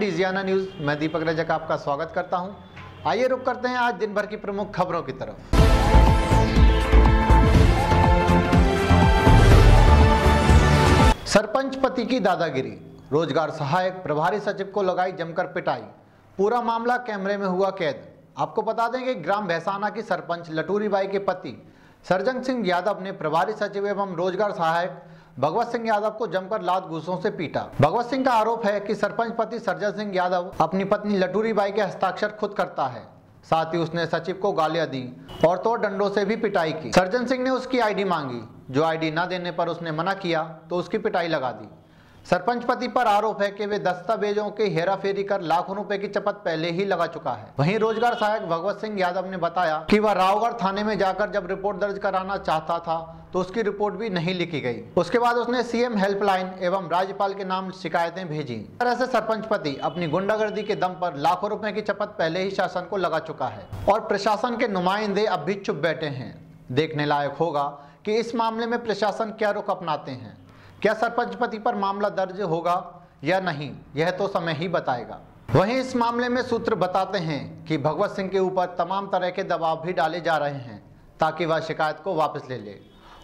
Digiana news. मैं दीपक रजक आपका स्वागत करता हूँ। आइए रुक करते हैं आज दिन भर की प्रमुख खबरों की तरफ़। सरपंच पति की दादागिरी। रोज़गार सहायक प्रभारी सचिव को लगाई जमकर पिटाई। पूरा मामला कैमरे में हुआ कैद। आपको बता दें कि ग्राम भैसाना की सरपंच लटूरी बाई के पति, सरजंग सिंह यादव ने प्रभारी सचिव एवं रोज़गार सहायक भगवत सिंह यादव को जमकर लात घूसों से पीटा। भगवत सिंह का आरोप है कि सरपंच पति सरजन सिंह यादव अपनी पत्नी लटूरी बाई के हस्ताक्षर खुद करता है। साथ ही उसने सचिव को गालियाँ दी और तो डंडों से भी पिटाई की। सरजन सिंह ने उसकी आईडी मांगी। जो आईडी न देने पर उसने मना किया तो उसकी पिटाई लगा दी। सरपंच पति पर आरोप है कि वे दस्तावेजों के हेराफेरी कर लाखों रुपए की चपत पहले ही लगा चुका है। वहीं रोज़गार सहायक भगवत सिंह यादव ने बताया कि वह रावगढ़ थाने में जाकर जब रिपोर्ट दर्ज कराना चाहता था तो उसकी रिपोर्ट भी नहीं लिखी गई। उसके बाद उसने सीएम हेल्पलाइन एवं राज्यपाल के नाम शिकायतें भेजी। तरह से सरपंच पति अपनी गुंडागर्दी के दम पर लाखों रुपए की चपत पहले ही शासन को लगा चुका है और प्रशासन के नुमाइंदे अब भी चुप बैठे हैं। देखने लायक होगा कि इस मामले में प्रशासन क्या रुख अपनाते हैं। क्या सरपंच पति पर मामला दर्ज होगा या नहीं, यह तो समय ही बताएगा। वहीं इस मामले में सूत्र बताते हैं कि भगवत सिंह के ऊपर तमाम तरह के दबाव भी डाले जा रहे हैं ताकि वह शिकायत को वापस ले ले।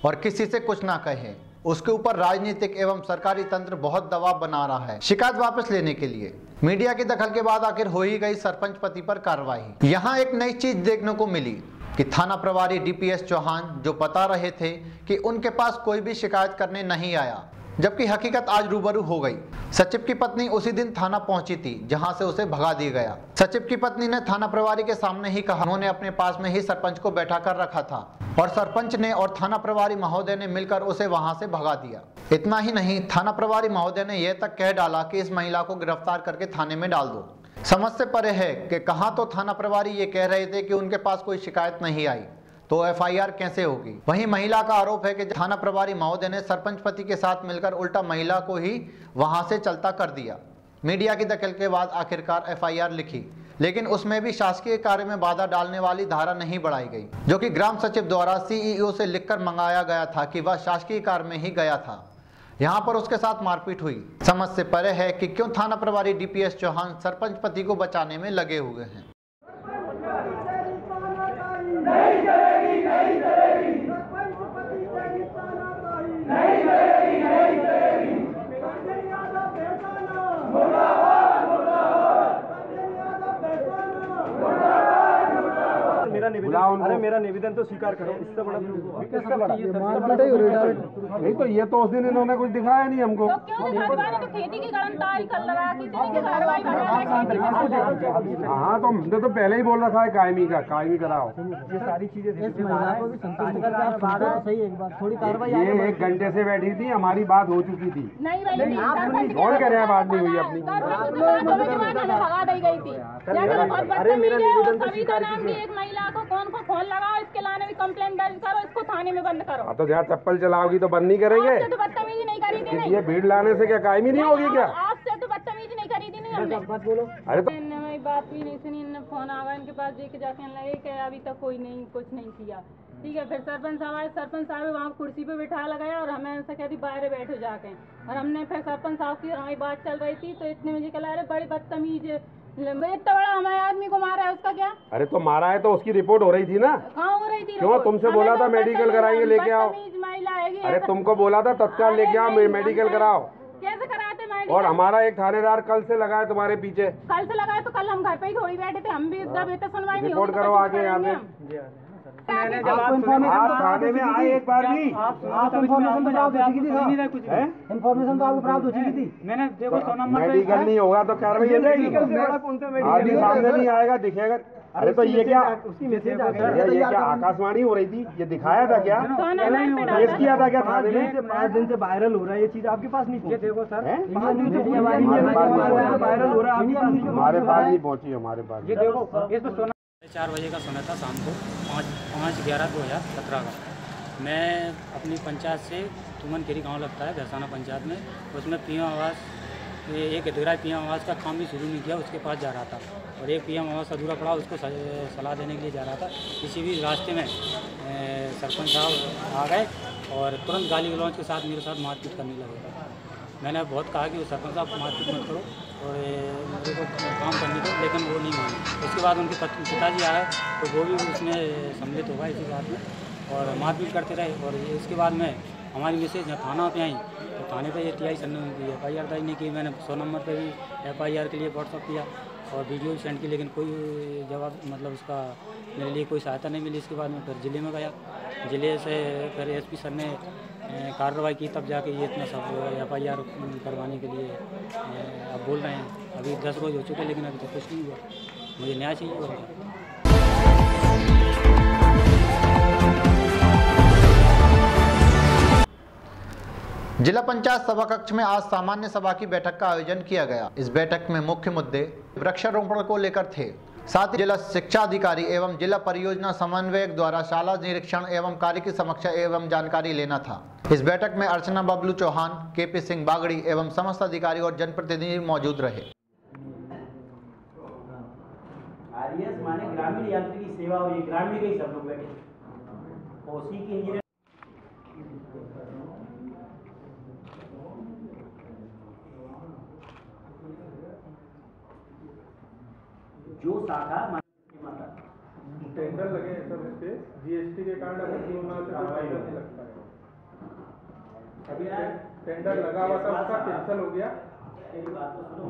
और किसी से कुछ ना कहे। उसके ऊपर राजनीतिक एवं सरकारी तंत्र बहुत दबाव बना रहा है। शिकायत वापस लेने के लिए। मीडिया की दखल के बाद आखिर हो ही गई सरपंच पति पर कार्रवाई। यहाँ एक नई चीज़ देखने को मिली कि थाना प्रभारी डीपीएस चौहान, जो बता रहे थे कि उनके पास कोई भी शिकायत करने नहीं आया जबकि हकीकत आज रूबरू हो गई। सचिव की पत्नी उसी दिन थाना पहुँची थी, जहाँ से उसे भगा दिया गया। सचिव की पत्नी ने थाना प्रभारी के सामने ही कहा, उन्होंने अपने पास में ही सरपंच को बैठा कर रखा था और सरपंच ने और थाना प्रभारी महोदय ने मिलकर उसे वहाँ से भगा दिया। इतना ही नहीं, थाना प्रभारी महोदय ने यह तक कह डाला कि इस महिला को गिरफ़्तार करके थाने में डाल दो। समझ से परे है कि कहा तो थाना प्रभारी ये कह रहे थे कि उनके पास कोई शिकायत नहीं आई। तो एफआईआर कैसे होगी? वहीं महिला का आरोप है कि थाना प्रभारी महोदय ने सरपंच पति के साथ मिलकर उल्टा महिला को ही वहाँ से चलता कर दिया। मीडिया की दखल के बाद आखिरकार एफआईआर लिखी। लेकिन उसमें भी शासकीय कार्य में बाधा डालने वाली धारा नहीं बढ़ाई गई, जो कि ग्राम सचिव द्वारा सीईओ से लिखकर मंगाया गया था कि वह शासकीय कार्य में ही गया था। यहाँ पर उसके साथ मारपीट हुई। समझ से परे है कि क्यों थाना प्रभारी डीपीएस चौहान सरपंच पति को बचाने में लगे हुए हैं नहीं चलेगी नहीं चलेगी नहीं चलेगी नहीं चलेगी मुर्दाबाद मेरा निवेदन अरे मेरा निवेदन तो स्वीकार करो इससे बड़ा नहीं तो ये तो उस दिन इन्होंने कुछ दिखाया नहीं हमको। तो तो हाँ तो हमने तो पहले ही बोल रखा है कायमी का कायमी कराओ ये सारी चीज़ें एक थोड़ी कार्रवाई ये एक घंटे से बैठी थी हमारी बात हो चुकी थी। नहीं भाई नहीं कौन कह रहे हैं बात नहीं हुई अपनी। सरपंच की तो बात हमें जमाने में भगा दी गई थी लेकिन बहुत बदतमीज है और सविता नाम की एक महिला को कौन को फ़ोन लगाओ इसके लाने भी कंप्लेंट दर्ज करो इसको थाने में बंद करो। हाँ तो जहाँ चप्पल चलाओगी तो बंद नहीं करेंगे। तो बदतमीजी नहीं करी थी ये भीड़ लाने से क्या कायमी नहीं होगी क्या? आपसे तो बदतमीजी नहीं करी थी नहीं अरे तो बात भी नहीं सुनी इनने फ़ोन आवा इनके पास देके जाके लगे कि अभी तक कोई नहीं कुछ नहीं किया। ठीक है फिर सरपंच साहब आए सरपंच साहब वहाँ कुर्सी पे बिठा लगाया और हमें ऐसा कहती बाहर बैठो जाके। और हमने फिर सरपंच साहब की हमारी बात चल रही थी तो इतने मुझे कहा अरे बड़ी बदतमीज इतना बड़ा हमारे आदमी को मारा है उसका क्या? अरे तो मारा है तो उसकी रिपोर्ट हो रही थी ना। कहाँ हो रही थी क्यों? तुमसे बोला तो था मेडिकल कराएँगे, लेके आओ। महिला अरे तुमको बोला था तत्काल लेके आओ मेडिकल कराओ। कैसे कराते मैं और हमारा एक थानेदार कल से लगा है तुम्हारे पीछे। कल से लगा है तो कल हम घर पे ही थोड़ी बैठे थे हम भी इतना बेहतर सुनवाई नहीं रिपोर्ट करो आगे यहाँ पे। मैंने जब सुने- information थाने में आए एक बार भी। आप इन्फॉर्मेशन तो प्राप्त हो चुकी थी नहीं रहा कुछ इन्फॉर्मेशन तो आपको प्राप्त हो चुकी थी। मैंने देखो सौ नंबर मेडिकल नहीं होगा तो कार्रवाई हो जाएगी आदमी है? सामने नहीं आएगा दिखेगा अरे तो ये क्या उसकी मैसेज आ भैया, ये क्या आकाशवाणी हो रही थी? ये दिखाया था क्या? तो पेश किया था क्या थाने दिन में से पाँच दिन से वायरल हो रहा है ये चीज़ आपके पास नहीं ये देखो सर? पाँच दिन से वायरल हो रहा है। हमारे पास नहीं पहुँची हमारे पास ये देखो इस पे सोना चार बजे का समय था शाम को, पाँच पाँच ग्यारह दो हज़ार सत्रह का। मैं अपनी पंचायत से तुमन केरी गाँव लगता है भैसाना पंचायत में। उसमें पी आवास एक अधिग्राही पी आवास का काम भी शुरू नहीं किया, उसके पास जा रहा था। और एक पी आवास अधूरा पड़ा, उसको सलाह देने के लिए जा रहा था। किसी भी रास्ते में सरपंच साहब आ गए और तुरंत गाली गलौज के साथ मेरे साथ मारपीट करने लगे। मैंने बहुत कहा कि सरपंच साहब मारपीट मत करो। और मेरे को काम करने को, लेकिन वो नहीं माने। उसके बाद उनके पिताजी आए तो वो भी उसमें सम्मिलित होगा इसी बात में और मारपीट करते रहे और इसके बाद में हमारी मिसेज जब थाना पे आई तो थाने पे ये टी आई सर ने उनकी एफ़ आई आर दर्ज नहीं की, मैंने सौ नंबर पे भी एफ़ आई आर के लिए व्हाट्सअप किया और वीडियो भी सेंड की, लेकिन कोई जवाब मतलब उसका मेरे लिए कोई सहायता नहीं मिली। इसके बाद में फिर ज़िले में गया। ज़िले से फिर एस पी सर ने कार्रवाई की, तब जाके ये इतना सब एफ़ आई आर करवाने के लिए अब बोल रहे हैं। अभी दस रोज हो चुके हैं, लेकिन अभी तक कुछ नहीं हुआ। मुझे न्याय चाहिए और जिला पंचायत सभा कक्ष में आज सामान्य सभा की बैठक का आयोजन किया गया। इस बैठक में मुख्य मुद्दे वृक्षारोपण को लेकर थे। साथ ही जिला शिक्षा अधिकारी एवं जिला परियोजना समन्वयक द्वारा शाला निरीक्षण एवं कार्य की समीक्षा एवं जानकारी लेना था। इस बैठक में अर्चना बबलू चौहान के पी सिंह बागड़ी एवं समस्त अधिकारी और जनप्रतिनिधि मौजूद रहे। माने ग्रामीण यांत्रिकी सेवा और ये ग्रामीण के सब लोग बैठे। और की इंजीनियर जो शाखा टेंडर लगे हैं सब इस जीएसटी के कारण अगर कोरोना से कार्रवाई नहीं लगता है अभी टेंडर लगा हुआ था उसका कैंसिल हो गया। मेरी बात तो सुनो।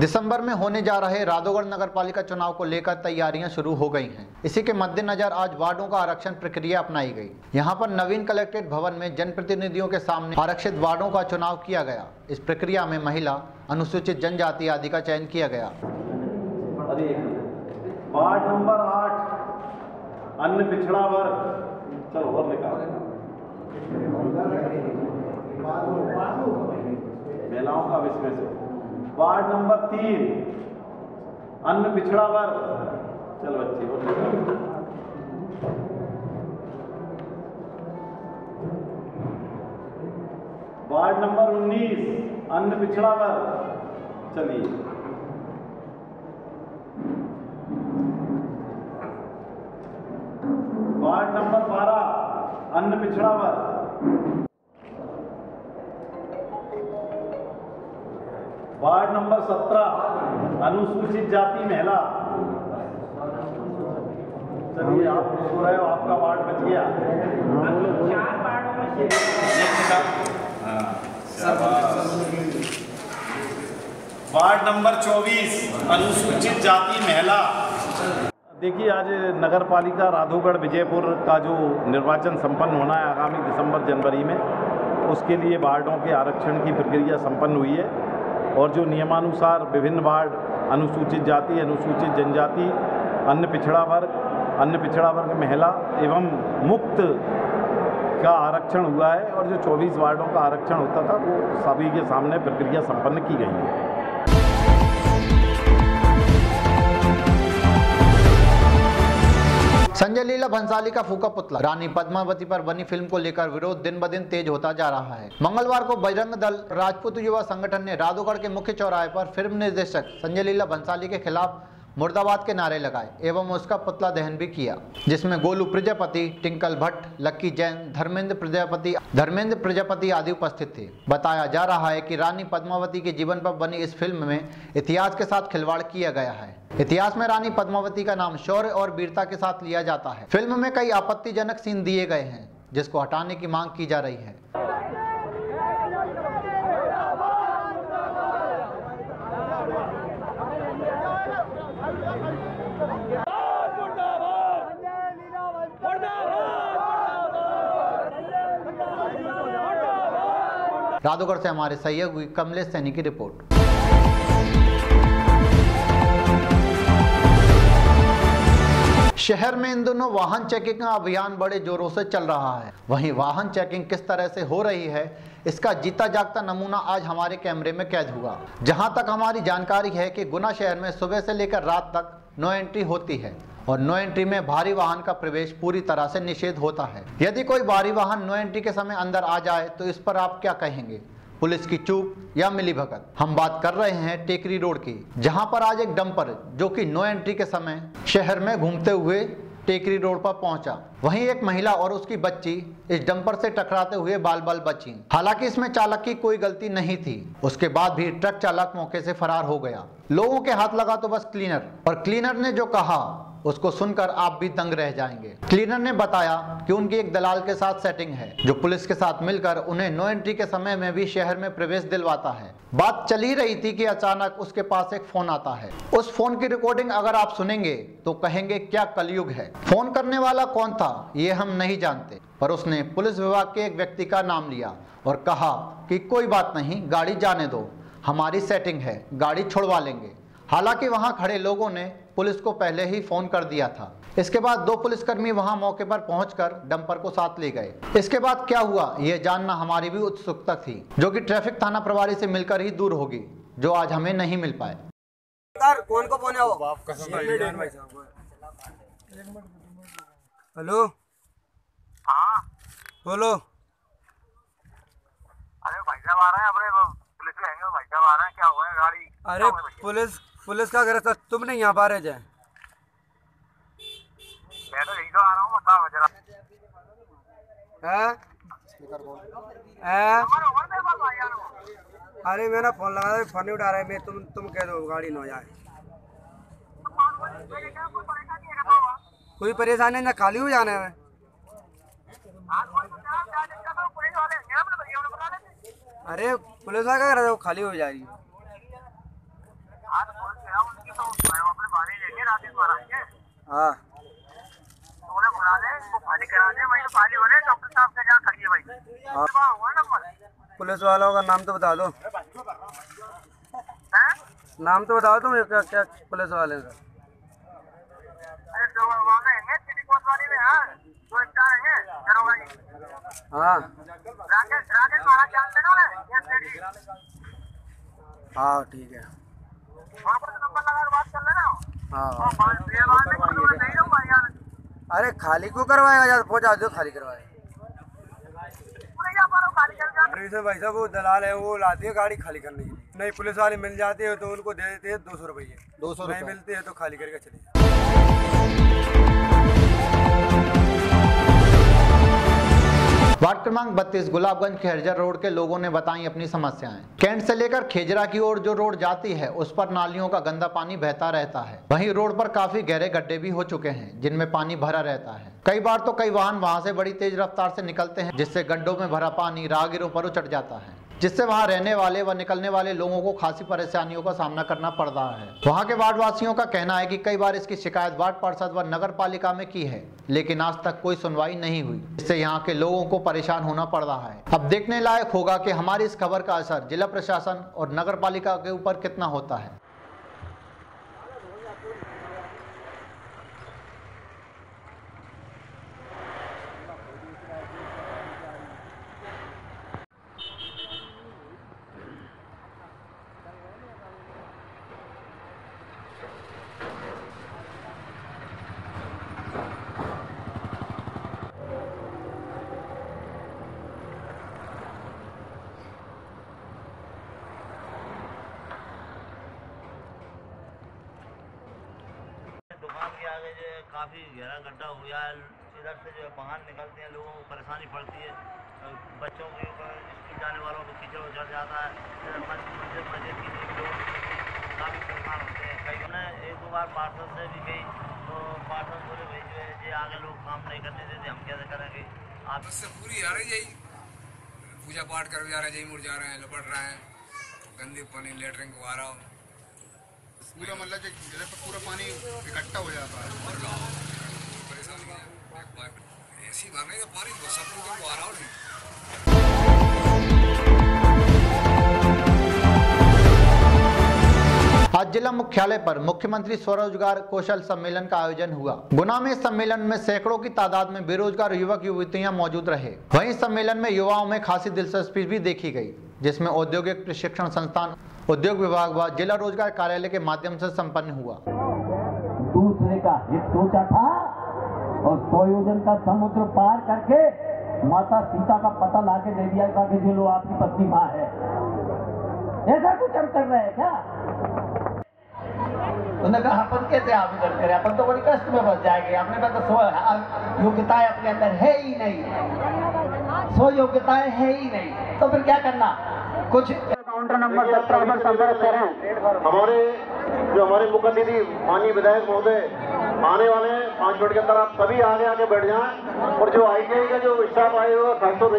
दिसंबर में होने जा रहे राधोगढ़ नगर पालिका चुनाव को लेकर तैयारियाँ शुरू हो गई हैं। इसी के मद्देनजर आज वार्डों का आरक्षण प्रक्रिया अपनाई गई। यहाँ पर नवीन कलेक्ट्रेट भवन में जनप्रतिनिधियों के सामने आरक्षित वार्डों का चुनाव किया गया। इस प्रक्रिया में महिला अनुसूचित जनजाति आदि का चयन किया गया। वार्ड नंबर आठ। अन्य पिछड़ा वर्ग। चलो, और निकाल। महिलाओं का विस्मय से वार्ड नंबर तीन। अन्य पिछड़ा वर्ग। चल, बच्चे, और वार्ड नंबर उन्नीस। अन्य पिछड़ा वर्ग। चलिए। वार्ड नंबर 12 अन्य पिछड़ा वर्ग वार्ड नंबर 17 अनुसूचित जाति महिला। चलिए आप सो रहे हो आपका वार्ड बच गया। चार वार्डों में से वार्ड नंबर 24 अनुसूचित जाति महिला। देखिए, आज नगर पालिका राधोगढ़ विजयपुर का जो निर्वाचन संपन्न होना है आगामी दिसंबर जनवरी में, उसके लिए वार्डों के आरक्षण की प्रक्रिया संपन्न हुई है और जो नियमानुसार विभिन्न वार्ड, अनुसूचित जाति, अनुसूचित जनजाति, अन्य पिछड़ा वर्ग, अन्य पिछड़ा वर्ग महिला एवं मुक्त का आरक्षण हुआ है और जो 24 वार्डों का आरक्षण होता था, वो सभी के सामने प्रक्रिया संपन्न की गई है। संजय लीला भंसाली का फूका पुतला। रानी पद्मावती पर बनी फ़िल्म को लेकर विरोध दिन ब दिन तेज होता जा रहा है। मंगलवार को बजरंग दल, राजपूत युवा संगठन ने राधोगढ़ के मुख्य चौराहे पर फ़िल्म निर्देशक संजय लीला भंसाली के खिलाफ मुर्दाबाद के नारे लगाए एवं उसका पुतला दहन भी किया, जिसमें गोलू प्रजापति, टिंकल भट्ट, लक्की जैन, धर्मेंद्र प्रजापति धर्मेंद्र प्रजापति आदि उपस्थित थे। बताया जा रहा है कि रानी पद्मावती के जीवन पर बनी इस फ़िल्म में इतिहास के साथ खिलवाड़ किया गया है। इतिहास में रानी पद्मावती का नाम शौर्य और वीरता के साथ लिया जाता है। फ़िल्म में कई आपत्तिजनक सीन दिए गए हैं, जिसको हटाने की मांग की जा रही है। राधोगढ़ से हमारे सहयोगी कमलेश सैनी की रिपोर्ट। शहर में इन दोनों वाहन चेकिंग का अभियान बड़े जोरों से चल रहा है। वहीं वाहन चेकिंग किस तरह से हो रही है, इसका जीता जागता नमूना आज हमारे कैमरे में कैद हुआ। जहाँ तक हमारी जानकारी है कि गुना शहर में सुबह से लेकर रात तक नो एंट्री होती है। और नो एंट्री में भारी वाहन का प्रवेश पूरी तरह से निषेध होता है। यदि कोई भारी वाहन नो एंट्री के समय अंदर आ जाए तो इस पर आप क्या कहेंगे? पुलिस की चूक या मिली भगत? हम बात कर रहे हैं टेकरी रोड की, जहाँ पर आज एक डंपर, जो कि नो एंट्री के समय शहर में घूमते हुए टेकरी रोड पर पहुँचा। वहीं एक महिला और उसकी बच्ची इस डंपर से टकराते हुए बाल बाल बची। हालाँकि इसमें चालक की कोई गलती नहीं थी। उसके बाद भी ट्रक चालक मौके से फरार हो गया। लोगों के हाथ लगा तो बस क्लीनर और क्लीनर ने जो कहा उसको सुनकर आप भी दंग रह जाएँगे। क्लीनर ने बताया कि उनकी एक दलाल के साथ सेटिंग है, जो पुलिस के साथ मिलकर उन्हें नो एंट्री के समय में भी शहर में प्रवेश दिलवाता है। बात चल रही थी कि अचानक उसके पास एक फ़ोन आता है। उस फ़ोन की रिकॉर्डिंग अगर आप सुनेंगे तो कहेंगे, क्या कलयुग है? फ़ोन करने वाला कौन था, ये हम नहीं जानते, पर उसने पुलिस विभाग के एक व्यक्ति का नाम लिया और कहा कि, कोई बात नहीं, गाड़ी जाने दो, हमारी सेटिंग है, गाड़ी छुड़वा लेंगे। हालाँकि वहाँ खड़े लोगों ने पुलिस को पहले ही फ़ोन कर दिया था। इसके बाद दो पुलिसकर्मी वहाँ मौके पर पहुंचकर डंपर को साथ ले गए। इसके बाद क्या हुआ यह जानना हमारी भी उत्सुकता थी जो कि ट्रैफ़िक थाना प्रभारी से मिलकर ही दूर होगी जो आज हमें नहीं मिल पाए। कौन को फ़ोन है वो? हेलो? हाँ। बोलो। अरे भाई साहब आ रहे हैं अपने पुलिस में आएँगे भाई साहब आ रहे हैं क्या हुआ है गाड़ी? अरे है? पुलिस पुलिस का घर था तुम नहीं यहाँ पर जाए। मैं तो यही तो रहा हूँ हैं? हैं? अरे मेरा फ़ोन लगा था, फ़ोन नहीं उठा रहे मैं तुम तुम कह दो गाड़ी न जाए कोई परेशानी ना खाली हो जाने में है हैं लेंगे अरे पुलिस वाला कर रहा है वो खाली हो जाएगी। आज नंबर पुलिस वालों का नाम तो बता दो। हैं? नाम तो बताओ तुम क्या क्या पुलिस वाले का। हैं में हाँ? दो स्टार हाँ। यार। अरे खाली क्यों करवाएगा? जब पहुँचा दो खाली करवाएगा। भाई साहब वो दलाल है वो लाती है गाड़ी खाली करने के लिए। नहीं पुलिस वाले मिल जाते हैं तो उनको दे देते हैं दो सौ रुपये। दो सौ नहीं मिलते हैं तो खाली करके चले जाते वार्ड क्रमांक 32 गुलाबगंज खेजर रोड के लोगों ने बताई अपनी समस्याएँ। कैंट से लेकर खेजरा की ओर जो रोड जाती है, उस पर नालियों का गंदा पानी बहता रहता है। वहीं रोड पर काफ़ी गहरे गड्ढे भी हो चुके हैं, जिनमें पानी भरा रहता है। कई बार तो कई वाहन वहाँ से बड़ी तेज रफ्तार से निकलते हैं, जिससे गड्ढों में भरा पानी राहगीरों पर उचट जाता है। जिससे वहाँ रहने वाले व निकलने वाले लोगों को खासी परेशानियों का सामना करना पड़ रहा है। वहाँ के वार्डवासियों का कहना है कि कई बार इसकी शिकायत वार्ड पार्षद व नगर पालिका में की है, लेकिन आज तक कोई सुनवाई नहीं हुई। इससे यहाँ के लोगों को परेशान होना पड़ रहा है। अब देखने लायक होगा की हमारी इस खबर का असर जिला प्रशासन और नगर पालिका के ऊपर कितना होता है दुकान के आगे जो है काफ़ी गहरा गड्ढा हो गया है इधर से जो है बाहर निकलते हैं, लोगों को परेशानी पड़ती है। बच्चों के ऊपर, स्कूल जाने वालों को कीचड़ उचड़ जाता है। मस्जिद मस्जिद की लोग काफ़ी परेशान होते हैं। कई ने एक दो बार पार्षद से भी गई तो पार्षद बोले, भाई जो है, ये आगे लोग काम नहीं करने देते हम कैसे करेंगे? आप उससे पूरी आ रही यही। पूजा पाठ कर जा रहे हैं, यही मुड़ जा रहे हैं, लपट रहे हैं। गंदे पानी लेटरिन को आ रहा हो। पूरा मतलब जो जगह पर पूरा पानी इकट्ठा हो जाता है। और परेशानी है ऐसी भरने का पानी तो सब लोगों को आ रहा हो। नहीं आज जिला मुख्यालय पर मुख्यमंत्री स्वरोजगार कौशल सम्मेलन का आयोजन हुआ। गुना में सम्मेलन में सैकड़ों की तादाद में बेरोजगार युवक युवतियाँ मौजूद रहे। वहीं सम्मेलन में युवाओं में खासी दिलचस्पी भी देखी गई जिसमें औद्योगिक प्रशिक्षण संस्थान उद्योग विभाग व जिला रोज़गार कार्यालय के माध्यम से संपन्न हुआ। दूसरे का हित सोचा था और सौ योजन का समुद्र पार करके माता सीता का पता लाके दे दिया था कि जो आपकी पत्नी माँ है। ऐसा कुछ हम कर रहे हैं क्या? उन्होंने कहा अपन कैसे आवेदन करें? अपन तो बड़ी कष्ट में बच जाएँगे। अपने पास तो योग्यताएँ अपने अंदर है ही नहीं। स्व योग्यताएँ है ही नहीं। तो फिर क्या करना? कुछ काउंटर नंबर सत्रह पर संपर्क करें। हमारे जो हमारे मुख्य अतिथि माननीय विधायक महोदय आने वाले हैं पाँच मिनट के अंदर आप सभी आगे आके बैठ जाएँ और जो आई का जो स्टाफ आए हुए खास तौर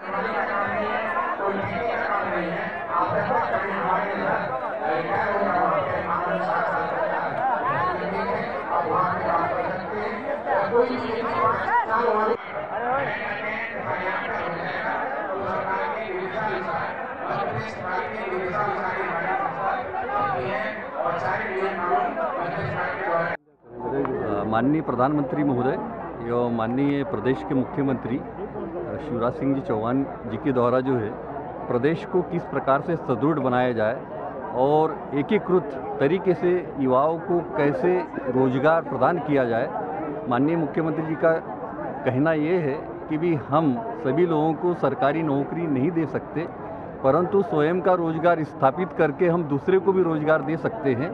माननीय प्रधानमंत्री महोदय एवं माननीय प्रदेश के मुख्यमंत्री शिवराज सिंह जी चौहान जी के द्वारा जो है, प्रदेश को किस प्रकार से सुदृढ़ बनाया जाए और एकीकृत तरीके से युवाओं को कैसे रोज़गार प्रदान किया जाए, माननीय मुख्यमंत्री जी का कहना ये है कि भी हम सभी लोगों को सरकारी नौकरी नहीं दे सकते परंतु स्वयं का रोज़गार स्थापित करके हम दूसरे को भी रोज़गार दे सकते हैं,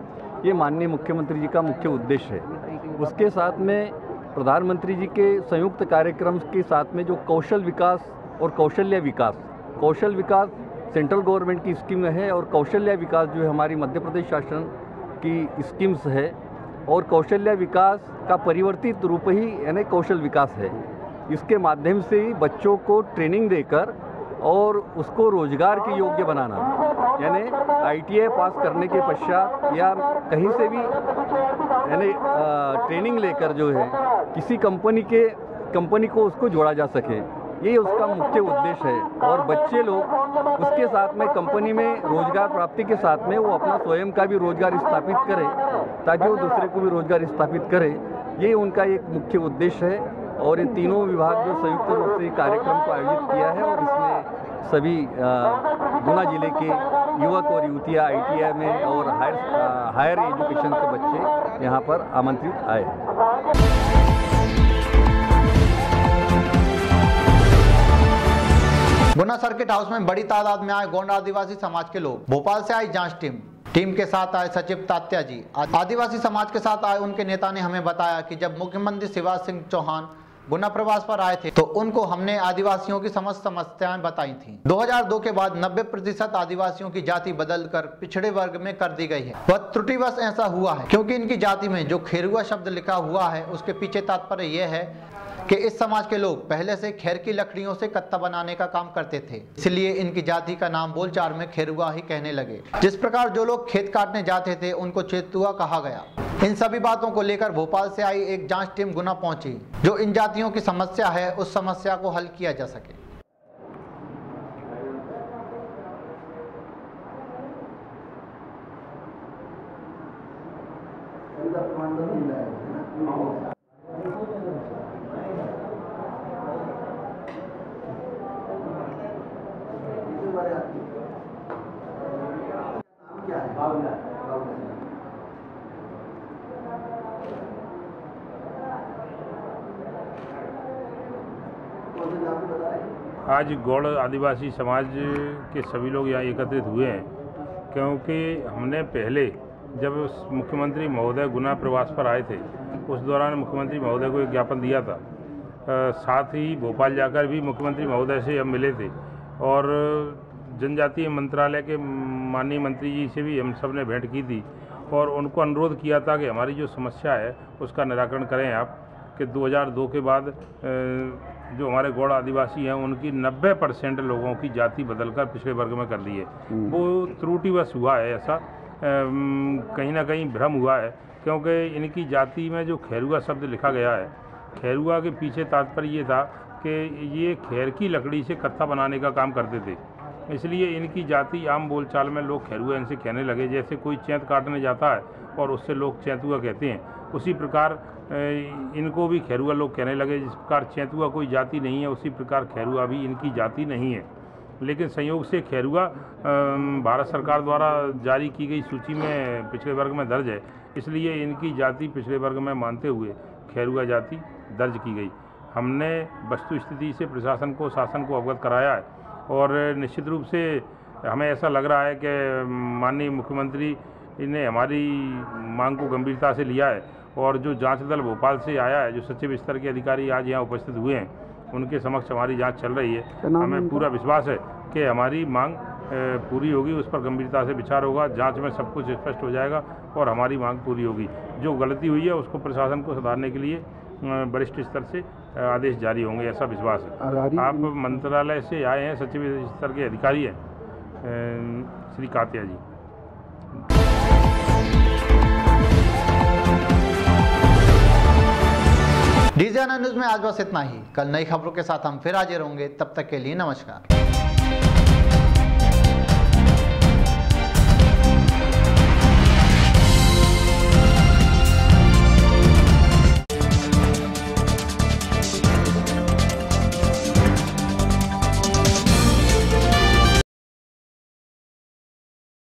ये माननीय मुख्यमंत्री जी का मुख्य उद्देश्य है। उसके साथ में प्रधानमंत्री जी के संयुक्त कार्यक्रम के साथ में जो कौशल विकास और कौशल्य विकास, कौशल विकास सेंट्रल गवर्नमेंट की स्कीम है और कौशल्य विकास जो है हमारी मध्य प्रदेश शासन की स्कीम्स है और कौशल्य विकास का परिवर्तित रूप ही यानी कौशल विकास है। इसके माध्यम से ही बच्चों को ट्रेनिंग देकर और उसको रोज़गार के योग्य बनाना। यानी आईटीआई पास करने के पश्चात या कहीं से भी, यानी ट्रेनिंग लेकर जो है, किसी कंपनी के कंपनी को उसको जोड़ा जा सके। ये उसका मुख्य उद्देश्य है। और बच्चे लोग उसके साथ में कंपनी में रोज़गार प्राप्ति के साथ में वो अपना स्वयं का भी रोज़गार स्थापित करे, ताकि वो दूसरे को भी रोज़गार स्थापित करे। ये उनका एक मुख्य उद्देश्य है। और ये तीनों विभाग जो संयुक्त रूप से कार्यक्रम को आयोजित किया है और इसमें सभी गुना ज़िले के युवक और युवतियाँ आई में और हायर हायर एजुकेशन के बच्चे यहाँ पर आमंत्रित आए गुना सर्किट हाउस में बड़ी तादाद में आए गोंड आदिवासी समाज के लोग। भोपाल से आई जाँच टीम। टीम के साथ आए सचिव तात्या जी। आदिवासी समाज के साथ आए उनके नेता ने हमें बताया कि जब मुख्यमंत्री शिवराज सिंह चौहान गुना प्रवास पर आए थे तो उनको हमने आदिवासियों की समस्त समस्याएँ बताई थी। 2002 के बाद 90 प्रतिशत आदिवासियों की जाति बदल कर पिछड़े वर्ग में कर दी गई है। वह त्रुटिवश ऐसा हुआ है, क्योंकि इनकी जाति में जो खेरुआ शब्द लिखा हुआ है, उसके पीछे तात्पर्य यह है कि इस समाज के लोग पहले से खेर की लकड़ियों से कत्ता बनाने का काम करते थे इसलिए इनकी जाति का नाम बोलचाल में खेरुआ ही कहने लगे। जिस प्रकार जो लोग खेत काटने जाते थे उनको चेतुआ कहा गया। इन सभी बातों को लेकर भोपाल से आई एक जाँच टीम गुना पहुँची जो इन जातियों की समस्या है उस समस्या को हल किया जा सके। आज गौड़ आदिवासी समाज के सभी लोग यहाँ एकत्रित हुए हैं क्योंकि हमने पहले जब मुख्यमंत्री महोदय गुना प्रवास पर आए थे उस दौरान मुख्यमंत्री महोदय को एक ज्ञापन दिया था। अ, साथ ही भोपाल जाकर भी मुख्यमंत्री महोदय से हम मिले थे और जनजातीय मंत्रालय के माननीय मंत्री जी से भी हम सबने भेंट की थी और उनको अनुरोध किया था कि हमारी जो समस्या है उसका निराकरण करें आप। कि 2002 के बाद जो हमारे गौड़ आदिवासी हैं उनकी 90 परसेंट लोगों की जाति बदलकर पिछड़े वर्ग में कर दी है। वो त्रुटिवश हुआ है ऐसा। कहीं ना कहीं भ्रम हुआ है क्योंकि इनकी जाति में जो खैरुआ शब्द लिखा गया है खैरुआ के पीछे तात्पर्य ये था कि ये खैर की लकड़ी से कत्था बनाने का काम करते थे। इसलिए इनकी जाति आम बोलचाल में लोग खैरुआ इनसे कहने लगे, जैसे कोई चैत काटने जाता है और उससे लोग चैतुआ कहते हैं। उसी प्रकार इनको भी खैरुआ लोग कहने लगे, जिस प्रकार चैतुआ कोई जाति नहीं है, उसी प्रकार खैरुआ भी इनकी जाति नहीं है। लेकिन संयोग से खैरुआ भारत सरकार द्वारा जारी की गई सूची में पिछड़े वर्ग में दर्ज है। इसलिए इनकी जाति पिछड़े वर्ग में मानते हुए खैरुआ जाति दर्ज की गई। हमने वस्तु स्थिति से प्रशासन को, शासन को अवगत कराया है। और निश्चित रूप से हमें ऐसा लग रहा है कि माननीय मुख्यमंत्री ने हमारी मांग को गंभीरता से लिया है और जो जाँच दल भोपाल से आया है जो सचिव स्तर के अधिकारी आज यहाँ उपस्थित हुए हैं उनके समक्ष हमारी जाँच चल रही है। हमें पूरा विश्वास है कि हमारी मांग पूरी होगी उस पर गंभीरता से विचार होगा जाँच में सब कुछ स्पष्ट हो जाएगा और हमारी मांग पूरी होगी। जो गलती हुई है उसको प्रशासन को सुधारने के लिए वरिष्ठ स्तर से आदेश जारी होंगे ऐसा विश्वास है। आप मंत्रालय से आए हैं सचिव स्तर के अधिकारी हैं श्री कातिया जी। डीजे न्यूज़ में आज बस इतना ही। कल नई खबरों के साथ हम फिर हाजिर होंगे तब तक के लिए नमस्कार।